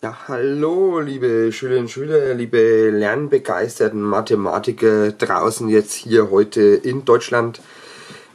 Ja, hallo, liebe Schülerinnen und Schüler, liebe lernbegeisterten Mathematiker draußen jetzt hier heute in Deutschland.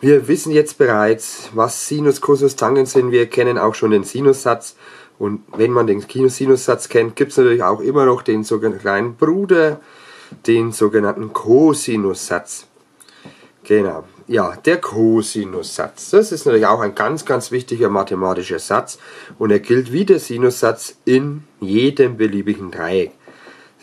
Wir wissen jetzt bereits, was Sinus, Cosinus, Tangent sind. Wir kennen auch schon den Sinussatz. Und wenn man den Sinussatz kennt, gibt es natürlich auch immer noch den sogenannten kleinen Bruder, den sogenannten Cosinussatz. Genau. Ja, der Cosinussatz. Das ist natürlich auch ein ganz, ganz wichtiger mathematischer Satz und er gilt wie der Sinussatz in jedem beliebigen Dreieck.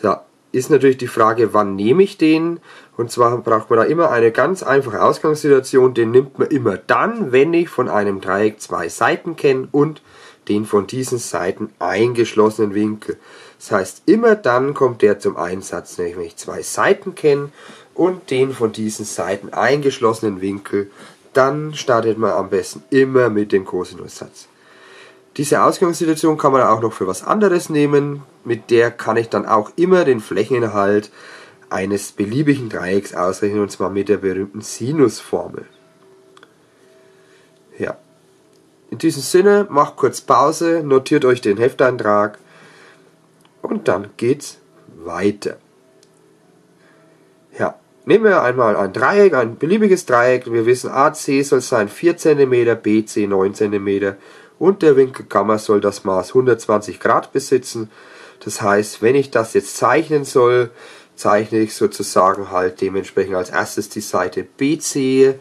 So, ist natürlich die Frage, wann nehme ich den? Und zwar braucht man da immer eine ganz einfache Ausgangssituation. Den nimmt man immer dann, wenn ich von einem Dreieck zwei Seiten kenne und den von diesen Seiten eingeschlossenen Winkel. Das heißt, immer dann kommt der zum Einsatz, nämlich wenn ich zwei Seiten kenne und den von diesen Seiten eingeschlossenen Winkel, dann startet man am besten immer mit dem Kosinussatz. Diese Ausgangssituation kann man auch noch für was anderes nehmen. Mit der kann ich dann auch immer den Flächeninhalt eines beliebigen Dreiecks ausrechnen und zwar mit der berühmten Sinusformel. Ja. In diesem Sinne, macht kurz Pause, notiert euch den Hefteintrag und dann geht's weiter. Nehmen wir einmal ein Dreieck, ein beliebiges Dreieck. Wir wissen, AC soll sein 4 cm, BC 9 cm und der Winkel Gamma soll das Maß 120 Grad besitzen. Das heißt, wenn ich das jetzt zeichnen soll, zeichne ich sozusagen halt dementsprechend als erstes die Seite BC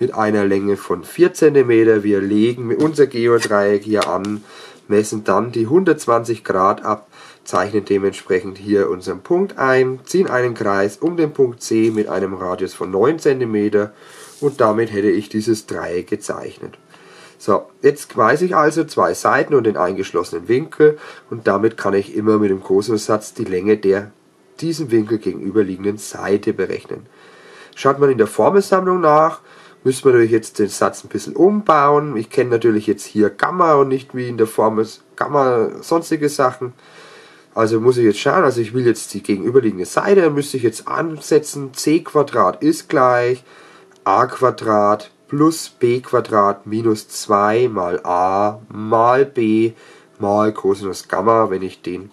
mit einer Länge von 4 cm. Wir legen unser Geodreieck hier an, messen dann die 120 Grad ab, zeichnen dementsprechend hier unseren Punkt ein, ziehen einen Kreis um den Punkt C mit einem Radius von 9 cm und damit hätte ich dieses Dreieck gezeichnet. So, jetzt weiß ich also zwei Seiten und den eingeschlossenen Winkel und damit kann ich immer mit dem Kosinussatz die Länge der diesem Winkel gegenüberliegenden Seite berechnen. Schaut man in der Formelsammlung nach, müssen wir natürlich jetzt den Satz ein bisschen umbauen. Ich kenne natürlich jetzt hier Gamma und nicht wie in der Formel Gamma sonstige Sachen. Also muss ich jetzt schauen, also ich will jetzt die gegenüberliegende Seite, müsste ich jetzt ansetzen, c Quadrat ist gleich a Quadrat plus b Quadrat minus 2 mal a mal b mal Cosinus Gamma, wenn ich den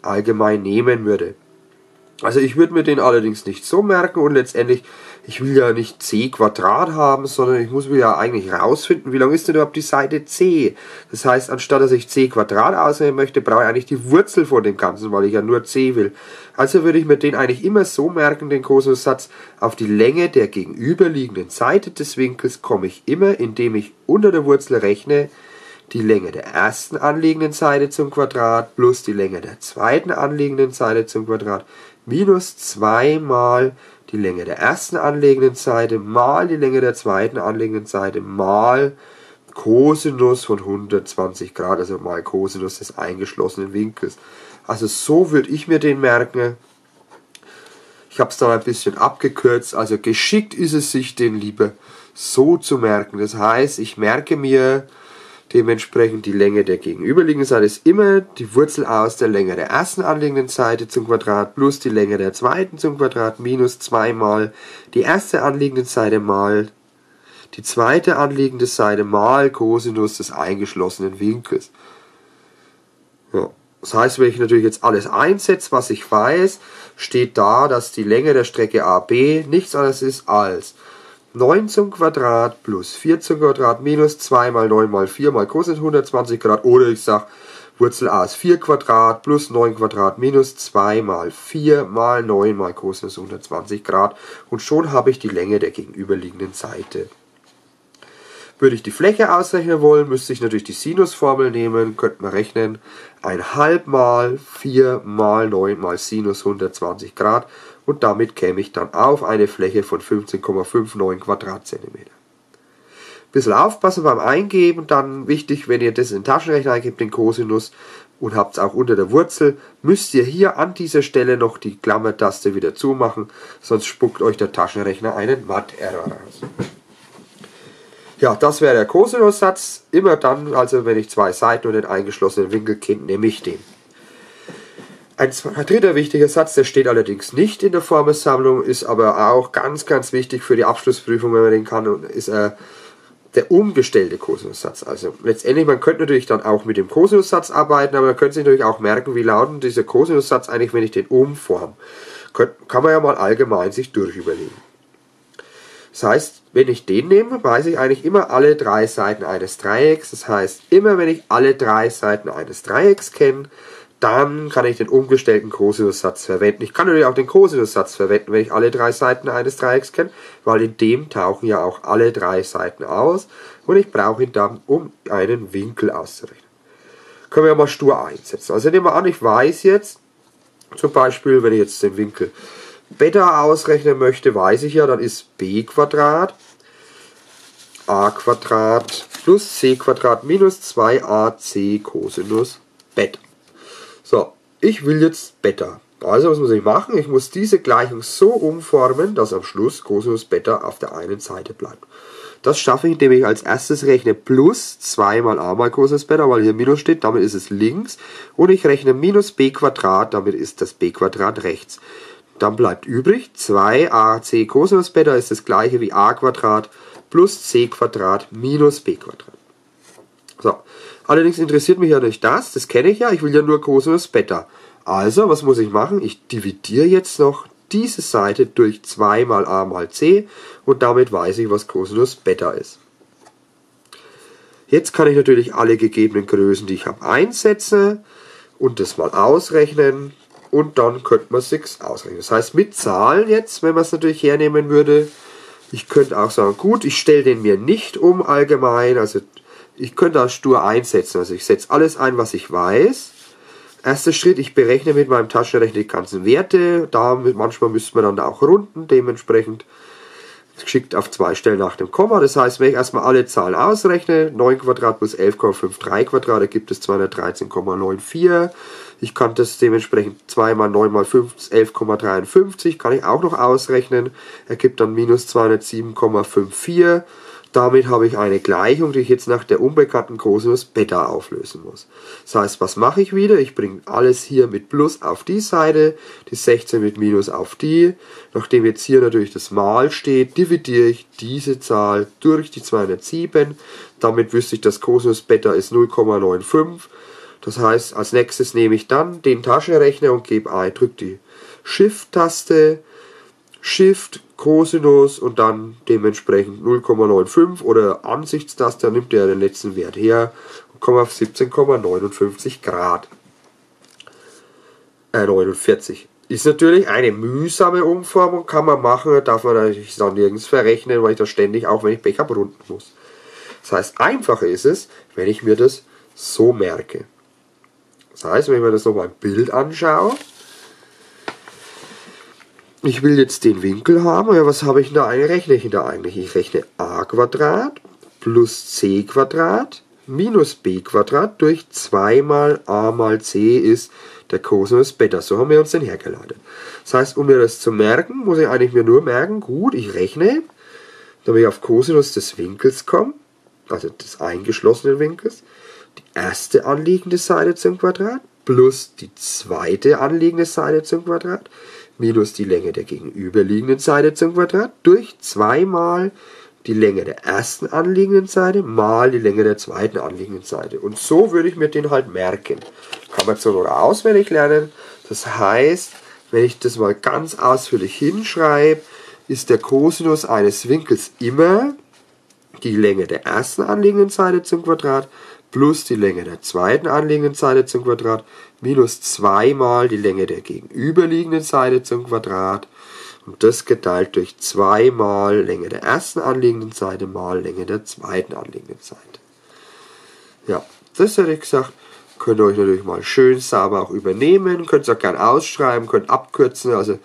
allgemein nehmen würde. Also ich würde mir den allerdings nicht so merken und letztendlich ich will ja nicht c Quadrat haben, sondern ich muss mir ja eigentlich rausfinden, wie lang ist denn überhaupt die Seite c. Das heißt, anstatt dass ich c Quadrat ausrechnen möchte, brauche ich eigentlich die Wurzel von dem Ganzen, weil ich ja nur c will. Also würde ich mir den eigentlich immer so merken, den Kosinussatz, auf die Länge der gegenüberliegenden Seite des Winkels komme ich immer, indem ich unter der Wurzel rechne, die Länge der ersten anliegenden Seite zum Quadrat plus die Länge der zweiten anliegenden Seite zum Quadrat minus 2 mal die Länge der ersten anliegenden Seite mal die Länge der zweiten anliegenden Seite mal Cosinus von 120 Grad, also mal Cosinus des eingeschlossenen Winkels. Also so würde ich mir den merken. Ich habe es dann ein bisschen abgekürzt. Also geschickt ist es sich den lieber so zu merken. Das heißt, ich merke mir Dementsprechend die Länge der gegenüberliegenden Seite ist immer die Wurzel aus der Länge der ersten anliegenden Seite zum Quadrat plus die Länge der zweiten zum Quadrat minus 2 mal die erste anliegende Seite mal die zweite anliegende Seite mal Cosinus des eingeschlossenen Winkels. Ja. Das heißt, wenn ich natürlich jetzt alles einsetze, was ich weiß, steht da, dass die Länge der Strecke AB nichts anderes ist als 9 zum Quadrat plus 4 zum Quadrat minus 2 mal 9 mal 4 mal Cosinus 120 Grad oder ich sage Wurzel a ist 4 Quadrat plus 9 Quadrat minus 2 mal 4 mal 9 mal Cosinus 120 Grad. Und schon habe ich die Länge der gegenüberliegenden Seite. Würde ich die Fläche ausrechnen wollen, müsste ich natürlich die Sinusformel nehmen, könnte man rechnen, 1 halb mal 4 mal 9 mal Sinus 120 Grad und damit käme ich dann auf eine Fläche von 15,59 Quadratzentimeter. Bisschen aufpassen beim Eingeben, dann wichtig, wenn ihr das in den Taschenrechner eingebt, den Cosinus, und habt es auch unter der Wurzel, müsst ihr hier an dieser Stelle noch die Klammertaste wieder zumachen, sonst spuckt euch der Taschenrechner einen Matt-Error raus. Ja, das wäre der Cosinussatz. Immer dann, also wenn ich zwei Seiten und den eingeschlossenen Winkel kenne, nehme ich den. Ein dritter wichtiger Satz, der steht allerdings nicht in der Formelsammlung, ist aber auch ganz, ganz wichtig für die Abschlussprüfung, wenn man den kann, ist äh, der umgestellte Kosinussatz. Also letztendlich, man könnte natürlich dann auch mit dem Kosinussatz arbeiten, aber man könnte sich natürlich auch merken, wie lautet dieser Kosinussatz eigentlich, wenn ich den umform. Kann man ja mal allgemein sich durchüberlegen. Das heißt, wenn ich den nehme, weiß ich eigentlich immer alle drei Seiten eines Dreiecks. Das heißt, immer wenn ich alle drei Seiten eines Dreiecks kenne, dann kann ich den umgestellten Cosinussatz verwenden. Ich kann natürlich auch den Cosinussatz verwenden, wenn ich alle drei Seiten eines Dreiecks kenne, weil in dem tauchen ja auch alle drei Seiten aus und ich brauche ihn dann, um einen Winkel auszurechnen. Können wir mal stur einsetzen. Also nehmen wir an, ich weiß jetzt, zum Beispiel, wenn ich jetzt den Winkel Beta ausrechnen möchte, weiß ich ja, dann ist b Quadrat a Quadrat plus c Quadrat minus 2ac Cosinus Beta. So, ich will jetzt Beta. Also was muss ich machen? Ich muss diese Gleichung so umformen, dass am Schluss Cosinus Beta auf der einen Seite bleibt. Das schaffe ich, indem ich als erstes rechne plus 2 mal a mal Cosinus Beta, weil hier Minus steht, damit ist es links. Und ich rechne minus b Quadrat, damit ist das b Quadrat rechts. Dann bleibt übrig 2ac Cosinus Beta ist das gleiche wie a Quadrat plus c Quadrat minus b Quadrat. So, Allerdings interessiert mich ja nicht das, das kenne ich ja, ich will ja nur Cosinus Beta. Also, was muss ich machen? Ich dividiere jetzt noch diese Seite durch 2 mal a mal c und damit weiß ich, was Cosinus Beta ist. Jetzt kann ich natürlich alle gegebenen Größen, die ich habe, einsetzen und das mal ausrechnen und dann könnte man es sich ausrechnen. Das heißt, mit Zahlen jetzt, wenn man es natürlich hernehmen würde, ich könnte auch sagen, gut, ich stelle den mir nicht um allgemein, also ich könnte das stur einsetzen. Also ich setze alles ein, was ich weiß. Erster Schritt, ich berechne mit meinem Taschenrechner die ganzen Werte. Da manchmal müsste man dann auch runden, dementsprechend geschickt auf zwei Stellen nach dem Komma. Das heißt, wenn ich erstmal alle Zahlen ausrechne, 9 Quadrat plus 11,53 Quadrat ergibt es 213,94. Ich kann das dementsprechend 2 mal 9 mal 5 ist 11,53, kann ich auch noch ausrechnen, ergibt dann minus 207,54. Damit habe ich eine Gleichung, die ich jetzt nach der unbekannten Cosinus Beta auflösen muss. Das heißt, was mache ich wieder? Ich bringe alles hier mit Plus auf die Seite, die 16 mit Minus auf die. Nachdem jetzt hier natürlich das Mal steht, dividiere ich diese Zahl durch die 207. Damit wüsste ich, dass Cosinus Beta ist 0,95. Das heißt, als nächstes nehme ich dann den Taschenrechner und gebe ein, drücke die Shift-Taste, Shift, Cosinus und dann dementsprechend 0,95 oder Ansichtstaste, nimmt er den letzten Wert her und kommt auf 17,59 Grad. Äh, 49. Ist natürlich eine mühsame Umformung, kann man machen, darf man natürlich dann nirgends verrechnen, weil ich das ständig, auch wenn ich Becher runden muss. Das heißt, einfacher ist es, wenn ich mir das so merke. Das heißt, wenn ich mir das nochmal im Bild anschaue, ich will jetzt den Winkel haben. Ja, was habe ich da eigentlich? Rechne ich da eigentlich? Ich rechne a Quadrat plus c Quadrat minus b Quadrat durch 2 mal a mal c ist der Cosinus Beta. So haben wir uns den hergeleitet. Das heißt, um mir das zu merken, muss ich eigentlich mir nur merken, gut, ich rechne, damit ich auf Cosinus des Winkels komme, also des eingeschlossenen Winkels, die erste anliegende Seite zum Quadrat plus die zweite anliegende Seite zum Quadrat minus die Länge der gegenüberliegenden Seite zum Quadrat durch 2 mal die Länge der ersten anliegenden Seite mal die Länge der zweiten anliegenden Seite. Und so würde ich mir den halt merken. Kann man so oder auswendig lernen. Das heißt, wenn ich das mal ganz ausführlich hinschreibe, ist der Cosinus eines Winkels immer die Länge der ersten anliegenden Seite zum Quadrat plus die Länge der zweiten anliegenden Seite zum Quadrat minus 2 mal die Länge der gegenüberliegenden Seite zum Quadrat und das geteilt durch 2 mal Länge der ersten anliegenden Seite mal Länge der zweiten anliegenden Seite. Ja, das hätte ich gesagt. Könnt ihr euch natürlich mal schön sauber auch übernehmen, könnt es auch gerne ausschreiben, könnt abkürzen, also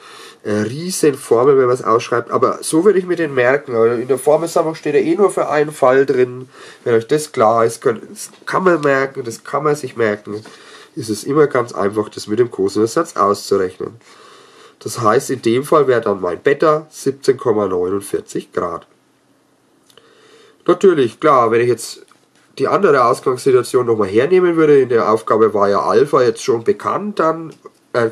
eine riesen Formel, wenn man es ausschreibt, aber so würde ich mir den merken. In der Formelsammlung steht er eh nur für einen Fall drin. Wenn euch das klar ist, könnt, das kann man merken, das kann man sich merken ist es immer ganz einfach, das mit dem Kosinussatz auszurechnen. Das heißt, in dem Fall wäre dann mein Beta 17,49 Grad. Natürlich, klar, wenn ich jetzt die andere Ausgangssituation nochmal hernehmen würde, in der Aufgabe war ja Alpha jetzt schon bekannt, dann, äh,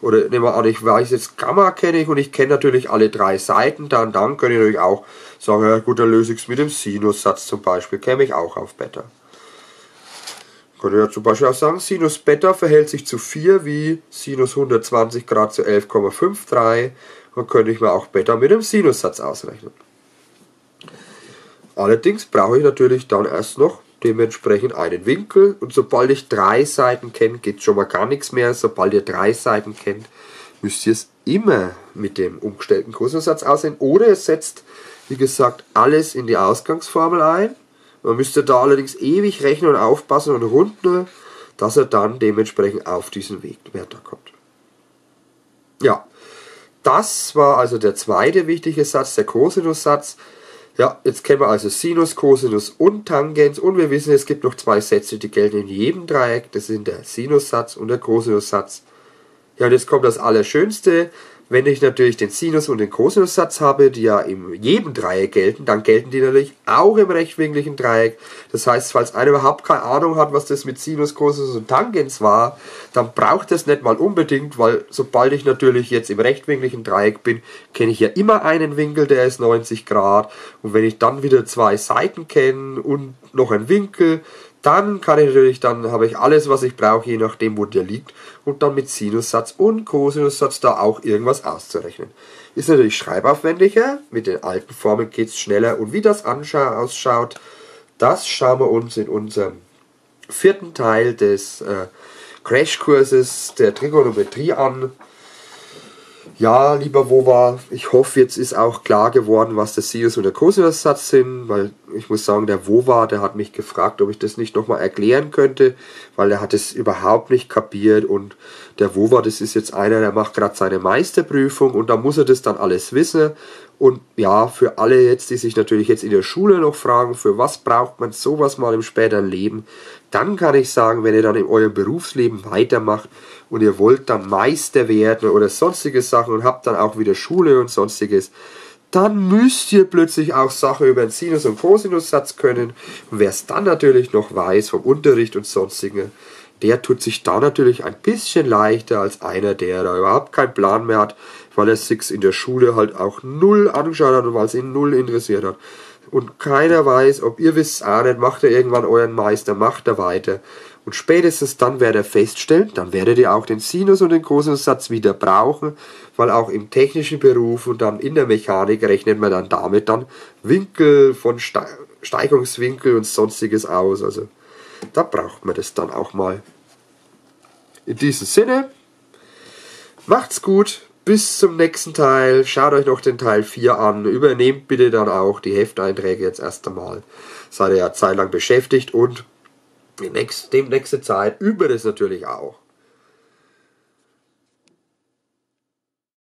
oder nehmen wir an, ich weiß jetzt Gamma kenne ich und ich kenne natürlich alle drei Seiten, dann, dann könnte ich natürlich auch sagen, ja gut, dann löse ich es mit dem Sinussatz zum Beispiel, käme ich auch auf Beta. Könnte ja zum Beispiel auch sagen, Sinus Beta verhält sich zu 4 wie Sinus 120 Grad zu 11,53. Dann könnte ich mir auch Beta mit dem Sinussatz ausrechnen. Allerdings brauche ich natürlich dann erst noch dementsprechend einen Winkel und sobald ich drei Seiten kenne, geht schon mal gar nichts mehr. Sobald ihr drei Seiten kennt, müsst ihr es immer mit dem umgestellten Kosinusatz aussehen oder ihr setzt, wie gesagt, alles in die Ausgangsformel ein. Man müsste da allerdings ewig rechnen und aufpassen und runden, dass er dann dementsprechend auf diesen Wert da kommt. Ja, das war also der zweite wichtige Satz, der Kosinussatz. Ja, jetzt kennen wir also Sinus, Cosinus und Tangens und wir wissen, es gibt noch zwei Sätze, die gelten in jedem Dreieck. Das sind der Sinussatz und der Cosinussatz. Ja, und jetzt kommt das Allerschönste. Wenn ich natürlich den Sinus- und den Cosinussatz habe, die ja in jedem Dreieck gelten, dann gelten die natürlich auch im rechtwinkligen Dreieck. Das heißt, falls einer überhaupt keine Ahnung hat, was das mit Sinus, Cosinus und Tangens war, dann braucht das nicht mal unbedingt, weil sobald ich natürlich jetzt im rechtwinkligen Dreieck bin, kenne ich ja immer einen Winkel, der ist 90 Grad. Und wenn ich dann wieder zwei Seiten kenne und noch einen Winkel, dann kann ich natürlich, dann habe ich alles, was ich brauche, je nachdem, wo der liegt, und dann mit Sinussatz und Cosinussatz da auch irgendwas auszurechnen. Ist natürlich schreibaufwendiger, mit den alten Formeln geht es schneller und wie das ausschaut, das schauen wir uns in unserem vierten Teil des äh, Crashkurses der Trigonometrie an. Ja, lieber Wova, ich hoffe, jetzt ist auch klar geworden, was der Sinus und der Cosinussatz sind, weil ich muss sagen, der Wova, der hat mich gefragt, ob ich das nicht nochmal erklären könnte, weil er hat es überhaupt nicht kapiert und der Wova, das ist jetzt einer, der macht gerade seine Meisterprüfung und da muss er das dann alles wissen und ja, für alle jetzt, die sich natürlich jetzt in der Schule noch fragen, für was braucht man sowas mal im späteren Leben, dann kann ich sagen, wenn ihr dann in eurem Berufsleben weitermacht, und ihr wollt dann Meister werden oder sonstige Sachen und habt dann auch wieder Schule und sonstiges, dann müsst ihr plötzlich auch Sachen über den Sinus- und Cosinussatz können. Und wer es dann natürlich noch weiß vom Unterricht und sonstigen, der tut sich da natürlich ein bisschen leichter als einer, der da überhaupt keinen Plan mehr hat, weil er sich in der Schule halt auch null angeschaut hat und weil es ihn null interessiert hat. Und keiner weiß, ob ihr wisst auch nicht, macht er irgendwann euren Meister, macht er weiter. Und spätestens dann werdet ihr feststellen, dann werdet ihr auch den Sinus und den Cosinussatz wieder brauchen, weil auch im technischen Beruf und dann in der Mechanik rechnet man dann damit dann Winkel von Ste Steigungswinkel und sonstiges aus. Also da braucht man das dann auch mal. In diesem Sinne, macht's gut, bis zum nächsten Teil. Schaut euch noch den Teil 4 an. Übernehmt bitte dann auch die Hefteinträge jetzt erst einmal. Seid ihr ja zeitlang beschäftigt und die nächste, Zeit übe das natürlich auch.